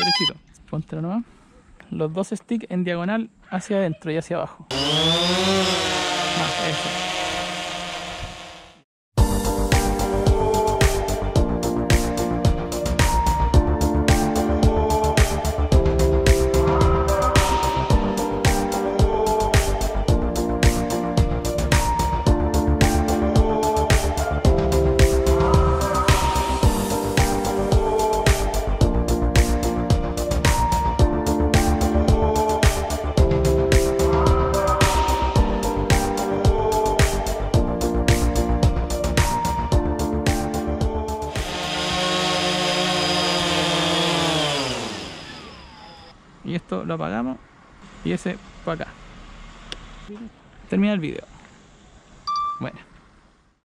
derechito. Póntelo nomás. Los dos sticks en diagonal hacia adentro y hacia abajo. Eso. Y esto lo apagamos. Y ese para acá. Termina el video. Bueno